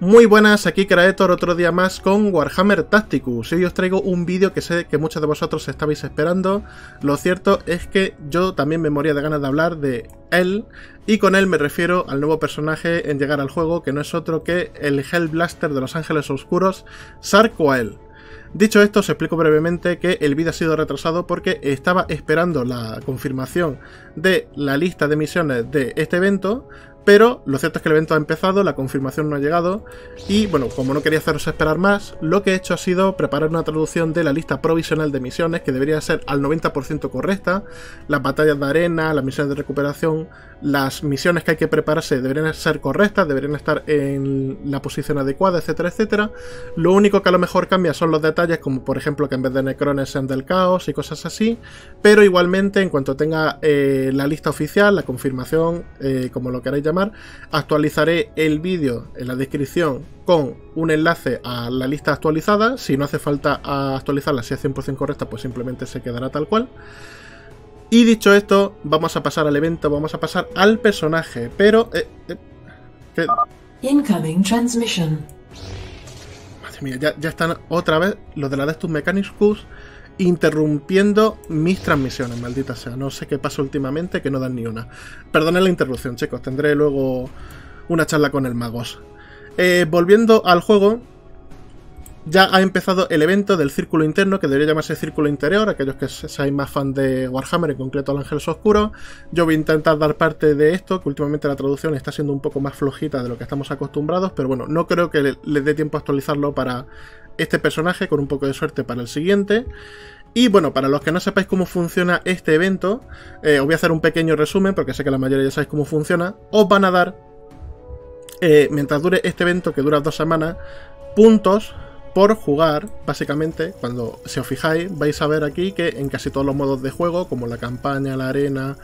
Muy buenas, aquí Kraetor otro día más con Warhammer Tacticus. Hoy os traigo un vídeo que sé que muchos de vosotros estabais esperando. Lo cierto es que yo también me moría de ganas de hablar de él. Y con él me refiero al nuevo personaje en llegar al juego, que no es otro que el Hellblaster de los Ángeles Oscuros, Sarcoel. Dicho esto, os explico brevemente que el vídeo ha sido retrasado porque estaba esperando la confirmación de la lista de misiones de este evento, pero lo cierto es que el evento ha empezado, la confirmación no ha llegado y bueno, como no quería haceros esperar más, lo que he hecho ha sido preparar una traducción de la lista provisional de misiones que debería ser al 90% correcta, las batallas de arena, las misiones de recuperación, las misiones que hay que prepararse deberían ser correctas, deberían estar en la posición adecuada, etcétera, etcétera. Lo único que a lo mejor cambia son los detalles, como por ejemplo que en vez de necrones sean del caos y cosas así, pero igualmente en cuanto tenga eh, la lista oficial, la confirmación, eh, como lo queráis llamar, Actualizaré el vídeo en la descripción con un enlace a la lista actualizada. Si no hace falta actualizarla, si es 100% correcta, pues simplemente se quedará tal cual. Y dicho esto, vamos a pasar al evento, vamos a pasar al personaje. Pero... Eh, eh, Incoming transmission. Madre mía, ya, ya, están otra vez los de la Destus Mechanicus interrumpiendo mis transmisiones, maldita sea. No sé qué pasa últimamente, que no dan ni una. Perdonad la interrupción, chicos, tendré luego una charla con el Magos. Eh, volviendo al juego, ya ha empezado el evento del círculo interno, que debería llamarse círculo interior, aquellos que seáis más fan de Warhammer, en concreto al Ángeles Oscuros. Yo voy a intentar dar parte de esto, que últimamente la traducción está siendo un poco más flojita de lo que estamos acostumbrados, pero bueno, no creo que le dé tiempo a actualizarlo para este personaje con un poco de suerte para el siguiente. Y bueno, para los que no sepáis cómo funciona este evento, eh, os voy a hacer un pequeño resumen, porque sé que la mayoría ya sabéis cómo funciona. Os van a dar, eh, mientras dure este evento, que dura dos semanas, puntos por jugar, básicamente, cuando si os fijáis, vais a ver aquí que en casi todos los modos de juego, como la campaña, la arena,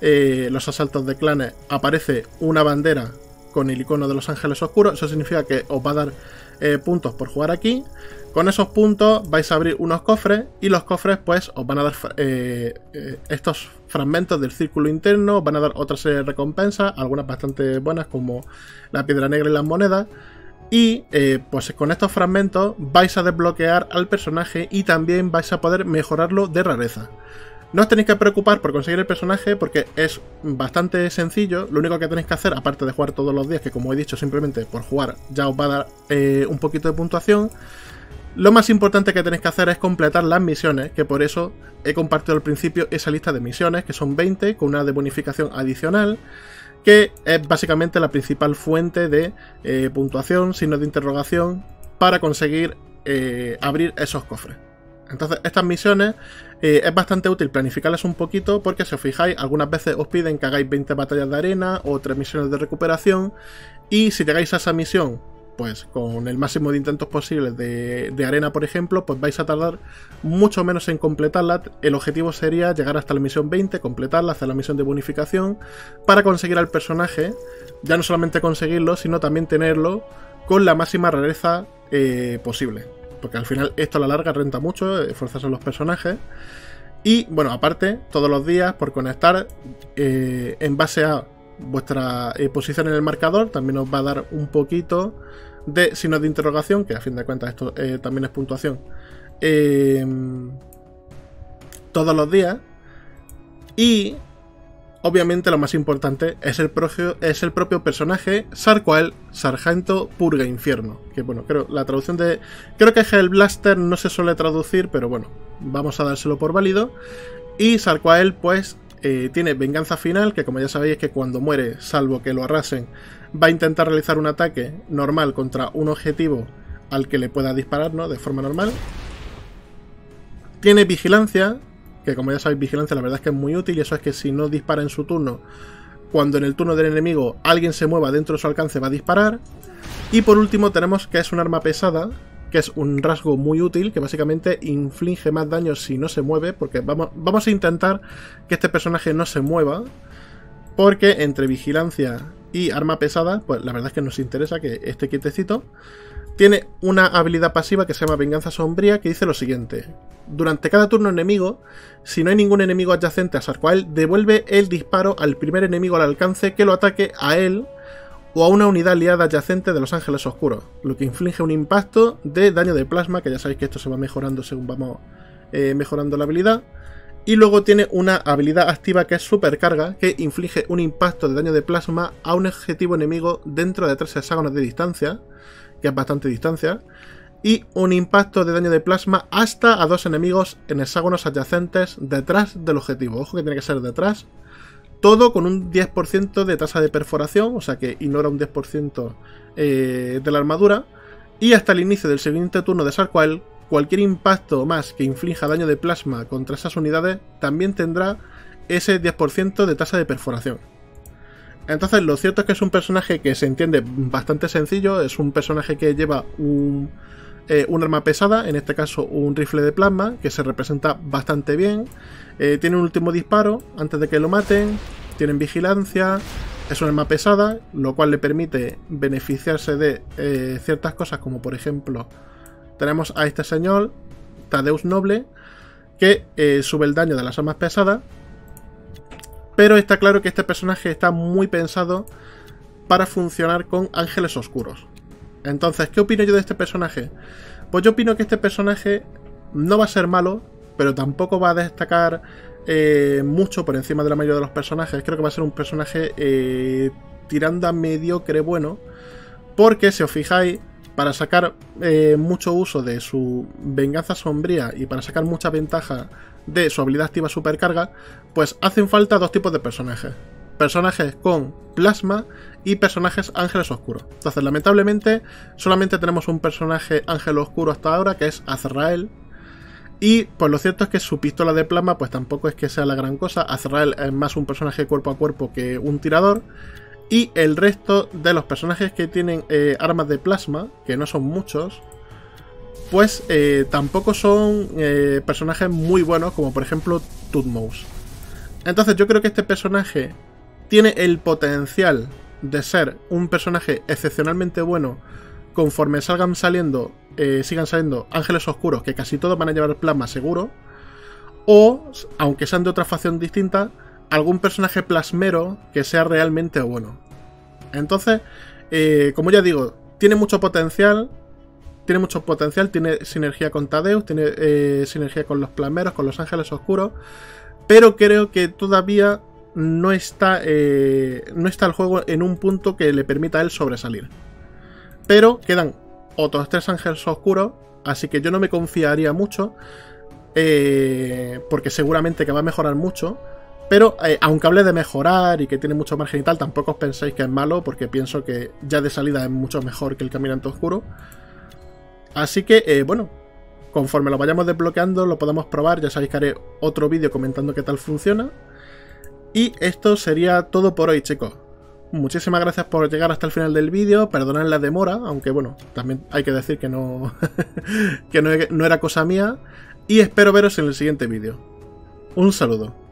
eh, los asaltos de clanes, aparece una bandera con el icono de los ángeles oscuros. Eso significa que os va a dar eh, puntos por jugar aquí. Con esos puntos vais a abrir unos cofres y los cofres pues os van a dar eh, eh, estos fragmentos del círculo interno, os van a dar otra serie de recompensas, algunas bastante buenas como la piedra negra y las monedas. Y pues con estos fragmentos vais a desbloquear al personaje y también vais a poder mejorarlo de rareza. No os tenéis que preocupar por conseguir el personaje porque es bastante sencillo. Lo único que tenéis que hacer, aparte de jugar todos los días, que como he dicho, simplemente por jugar ya os va a dar eh, un poquito de puntuación. Lo más importante que tenéis que hacer es completar las misiones, que por eso he compartido al principio esa lista de misiones, que son 20, con una de bonificación adicional, que es básicamente la principal fuente de eh, puntuación, signo de interrogación, para conseguir eh, abrir esos cofres. Entonces, estas misiones eh, es bastante útil planificarlas un poquito porque si os fijáis, algunas veces os piden que hagáis 20 batallas de arena o 3 misiones de recuperación y si llegáis a esa misión pues con el máximo de intentos posibles de, de, arena, por ejemplo, pues vais a tardar mucho menos en completarla. El objetivo sería llegar hasta la misión 20, completarla, hacer la misión de bonificación, para conseguir al personaje, ya no solamente conseguirlo, sino también tenerlo con la máxima rareza eh, posible porque al final esto a la larga renta mucho, esforzarse a los personajes. Y bueno, aparte, todos los días por conectar eh, en base a vuestra eh, posición en el marcador, también os va a dar un poquito de signos de interrogación, que a fin de cuentas esto eh, también es puntuación, todos los días. Y obviamente lo más importante es el, propio, personaje Sarqual, Sargento Purga Infierno. Que bueno, creo la traducción de. Creo que Hellblaster no se suele traducir, pero bueno, vamos a dárselo por válido. Y Sarqual, pues, eh, tiene venganza final, que como ya sabéis es que cuando muere, salvo que lo arrasen, va a intentar realizar un ataque normal contra un objetivo al que le pueda disparar, ¿no? De forma normal. Tiene vigilancia, que como ya sabéis, vigilancia la verdad es que es muy útil y eso es que si no dispara en su turno, cuando en el turno del enemigo alguien se mueva dentro de su alcance va a disparar. Y por último tenemos que es un arma pesada, que es un rasgo muy útil, que básicamente inflige más daño si no se mueve, porque vamos, vamos a intentar que este personaje no se mueva, porque entre vigilancia y arma pesada, pues la verdad es que nos interesa que esté quietecito. Tiene una habilidad pasiva que se llama Venganza Sombría que dice lo siguiente. Durante cada turno enemigo, si no hay ningún enemigo adyacente a Sarquael, devuelve el disparo al primer enemigo al alcance que lo ataque a él o a una unidad aliada adyacente de los ángeles oscuros, lo que inflige un impacto de daño de plasma, que ya sabéis que esto se va mejorando según vamos eh, mejorando la habilidad. Y luego tiene una habilidad activa que es supercarga, que inflige un impacto de daño de plasma a un objetivo enemigo dentro de tres hexágonos de distancia, que es bastante distancia, y un impacto de daño de plasma hasta a dos enemigos en hexágonos adyacentes detrás del objetivo. Ojo que tiene que ser detrás. Todo con un 10% de tasa de perforación, o sea que ignora un 10% eh, de la armadura. Y hasta el inicio del siguiente turno de Sarquael, cualquier impacto más que inflija daño de plasma contra esas unidades también tendrá ese 10% de tasa de perforación. Entonces, lo cierto es que es un personaje que se entiende bastante sencillo, es un personaje que lleva un, eh, arma pesada, en este caso un rifle de plasma, que se representa bastante bien. Eh, tiene un último disparo antes de que lo maten, tienen vigilancia, es un arma pesada, lo cual le permite beneficiarse de eh, ciertas cosas, como por ejemplo, tenemos a este señor, Tadeus Noble, que sube el daño de las armas pesadas, pero está claro que este personaje está muy pensado para funcionar con ángeles oscuros. Entonces, ¿qué opino yo de este personaje? Pues yo opino que este personaje no va a ser malo, pero tampoco va a destacar eh, mucho por encima de la mayoría de los personajes. Creo que va a ser un personaje eh, tirando a mediocre bueno, porque si os fijáis, para sacar eh, mucho uso de su venganza sombría y para sacar mucha ventaja de su habilidad activa supercarga, pues hacen falta dos tipos de personajes personajes con plasma y personajes ángeles oscuros. Entonces, lamentablemente, solamente tenemos un personaje ángel oscuro hasta ahora, que es Azrael. Y pues lo cierto es que su pistola de plasma, pues tampoco es que sea la gran cosa. Azrael es más un personaje cuerpo a cuerpo que un tirador. Y el resto de los personajes que tienen eh, armas de plasma, que no son muchos, pues eh, tampoco son eh, personajes muy buenos, como por ejemplo Tutmos. Entonces yo creo que este personaje tiene el potencial de ser un personaje excepcionalmente bueno conforme salgan saliendo, sigan saliendo ángeles oscuros, que casi todos van a llevar plasma seguro, o, aunque sean de otra facción distinta, algún personaje plasmero que sea realmente bueno. Entonces, eh, como ya digo, tiene mucho potencial, tiene mucho potencial, tiene sinergia con Tadeus, tiene eh, sinergia con los plasmeros, con los ángeles oscuros, pero creo que todavía no está, eh, no está el juego en un punto que le permita a él sobresalir. Pero quedan otros tres ángeles oscuros, así que yo no me confiaría mucho, porque seguramente que va a mejorar mucho. Pero eh, aunque hable de mejorar y que tiene mucho margen y tal, tampoco os penséis que es malo, porque pienso que ya de salida es mucho mejor que el Caminante Oscuro. Así que, bueno, conforme lo vayamos desbloqueando, lo podemos probar. Ya sabéis que haré otro vídeo comentando qué tal funciona. Y esto sería todo por hoy, chicos. Muchísimas gracias por llegar hasta el final del vídeo. Perdonad la demora, aunque bueno, también hay que decir que no, que no, no era cosa mía. Y espero veros en el siguiente vídeo. Un saludo.